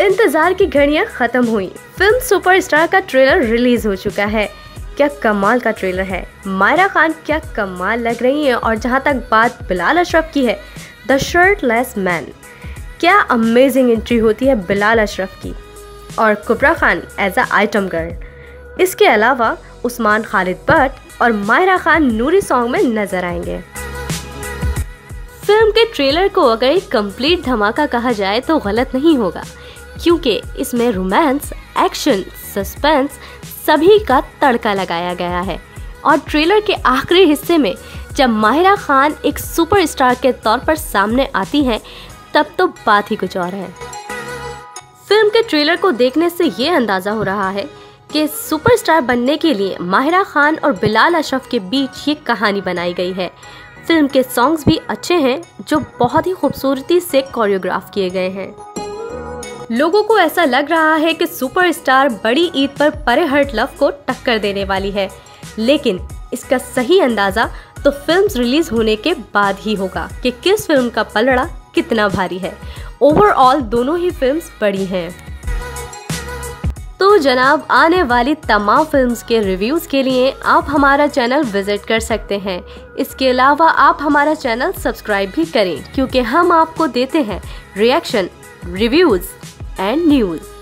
इंतज़ार की घड़ियाँ खत्म हुई। फ़िल्म सुपरस्टार का ट्रेलर रिलीज़ हो चुका है। क्या कमाल का ट्रेलर है। मायरा खान क्या कमाल लग रही हैं और जहाँ तक बात बिलाल अशरफ की है, द शर्टलेस मैन। क्या अमेजिंग एंट्री होती है बिलाल अशरफ की। और Kubra Khan as a item girl इसके अलावा उस्मान खालिद भट्ट और मायरा खान नूरी सॉन्ग में नज़र आएँगे। फ़िल्म के ट्रेलर को अगर एक कंप्लीट धमाका कहा जाए तो गलत नहीं होगा। क्योंकि इसमें रोमांस एक्शन सस्पेंस सभी का तड़का लगाया गया है। और ट्रेलर के आखिरी हिस्से में जब माहिरा खान एक सुपरस्टार के तौर पर सामने आती हैं, तब तो बात ही कुछ और है। फ़िल्म के ट्रेलर को देखने से ये अंदाज़ा हो रहा है कि सुपरस्टार बनने के लिए माहिरा खान और बिलाल अशरफ के बीच ये कहानी बनाई गई है। फ़िल्म के सॉन्ग्स भी अच्छे हैं, जो बहुत ही खूबसूरती से कोरियोग्राफ किए गए हैं। लोगों को ऐसा लग रहा है कि सुपरस्टार बड़ी ईद पर परे हर्ट लव को टक्कर देने वाली है। लेकिन इसका सही अंदाज़ा तो फिल्म्स रिलीज़ होने के बाद ही होगा कि किस फ़िल्म का पलड़ा कितना भारी है। ओवरऑल दोनों ही फिल्म्स बड़ी हैं। तो जनाब, आने वाली तमाम फिल्म्स के रिव्यूज़ के लिए आप हमारा चैनल विज़िट कर सकते हैं। इसके अलावा आप हमारा चैनल सब्सक्राइब भी करें, क्योंकि हम आपको देते हैं रिएक्शन, रिव्यूज़ and news.